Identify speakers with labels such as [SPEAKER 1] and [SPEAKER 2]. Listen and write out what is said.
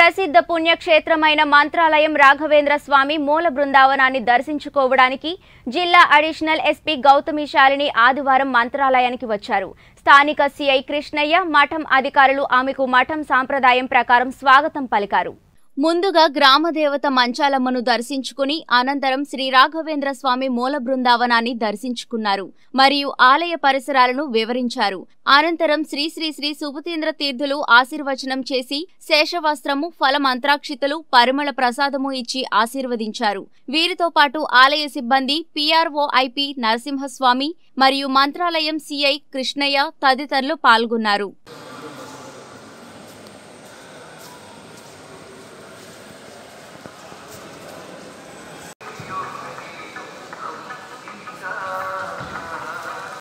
[SPEAKER 1] ప్రసిద్ధ పుణ్యక్షేత్రమైన మంత్రాలయం రాఘవేంద్ర స్వామి మూల బృందావనాన్ని దర్శించుకోవడానికి జిల్లా అడిషనల్ ఎస్పీ గౌతమి శాలిని ఆదివారం మంత్రాలయానికి వచ్చారు. స్థానిక సిఐ కృష్ణయ్య మఠం అధికారులు ఆమెకు మఠం సాంప్రదాయం ప్రకారం స్వాగతం పలికారు. ముందుగా గ్రామదేవత మంచాలమ్మను దర్శించుకుని అనంతరం శ్రీ రాఘవేంద్ర స్వామి మూల బృందావనాన్ని దర్శించుకున్నారు మరియు ఆలయ పరిసరాలను వివరించారు. అనంతరం శ్రీ శ్రీ శ్రీ సుభతీంద్ర తీర్థులు ఆశీర్వచనం చేసి శేషవస్త్రము ఫలమంత్రాక్షితులు పరిమళ ప్రసాదము ఇచ్చి ఆశీర్వదించారు. వీరితో పాటు ఆలయ సిబ్బంది పిఆర్ఓ ఐపి నరసింహస్వామి మరియు మంత్రాలయం సిఐ కృష్ణయ్య తదితరులు పాల్గొన్నారు.